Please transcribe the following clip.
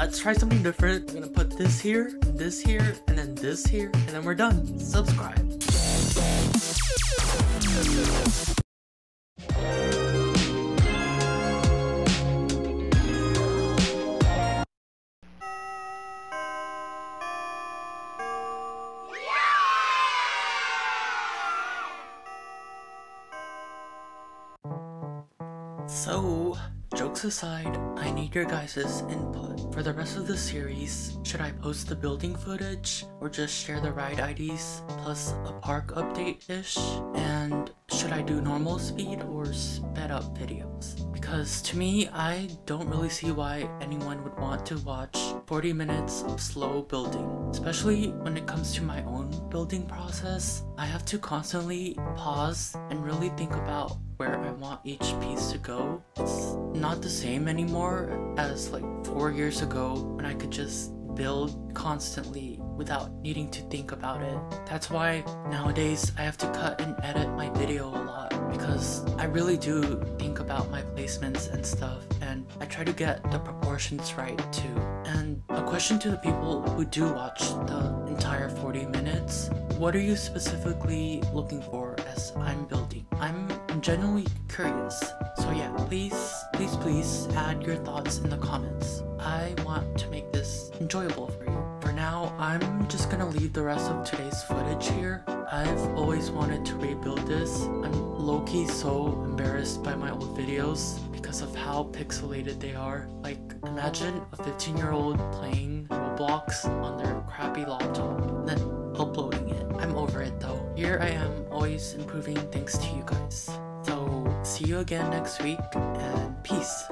let's try something different. I'm gonna put this here, this here, and then this here, and then we're done. Subscribe. So, jokes aside, I need your guys' input. For the rest of the series, should I post the building footage or just share the ride IDs plus a park update-ish? And should I do normal speed or sped up videos? Because to me, I don't really see why anyone would want to watch 40 minutes of slow building. Especially when it comes to my own building process, I have to constantly pause and really think about where I want each piece to go. It's not the same anymore as like four years ago when I could just build constantly without needing to think about it. That's why nowadays I have to cut and edit my video a lot because I really do think about my placements and stuff and I try to get the proportions right too. And a question to the people who do watch the entire 40 minutes, what are you specifically looking for as I'm building? I'm genuinely curious. So yeah, please, please, add your thoughts in the comments. I want to make this enjoyable for you. For now, I'm just gonna leave the rest of today's footage here. I've always wanted to rebuild this. I'm low-key so embarrassed by my old videos because of how pixelated they are. Like, imagine a 15-year-old playing Roblox on their crappy laptop, and then uploading it. I'm over it though. Here I am, always improving thanks to you guys. See you again next week, and peace.